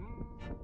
Mm-hmm.